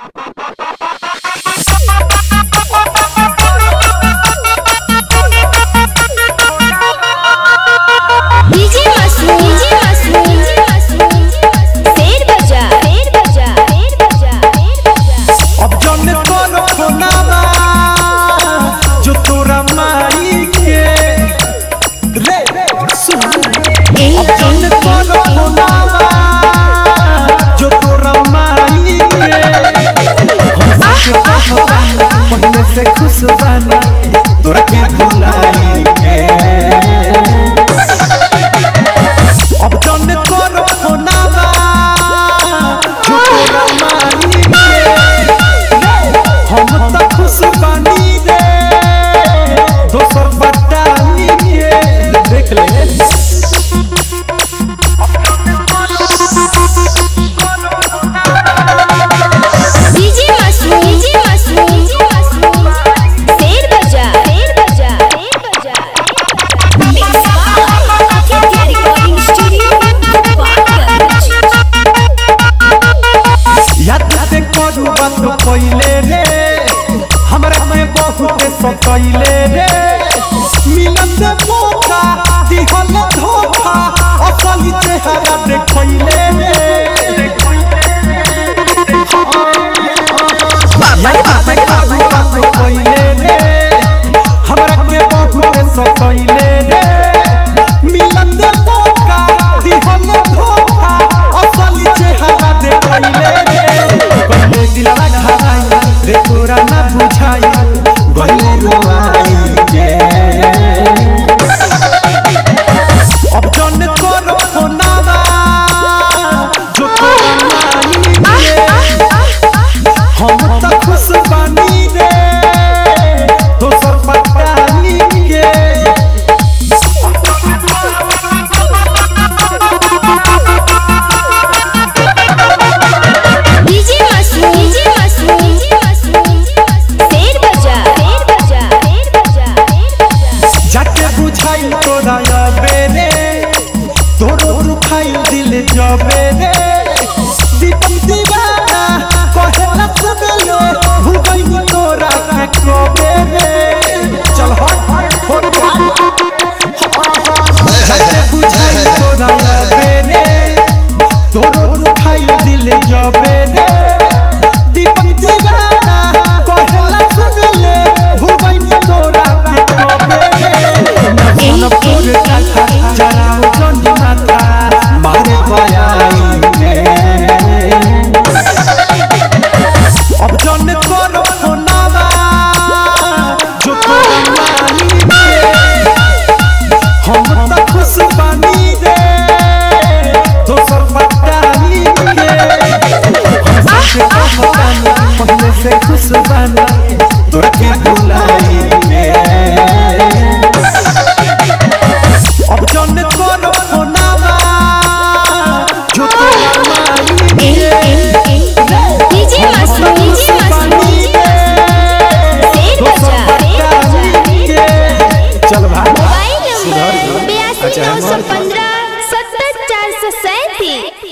Bye-bye. दिले रे धोखा असली चेहरा देखैले Bolero, ah love me. home. बयासी नौ सौ पंद्रह सत्तर चार सौ सैंतीस।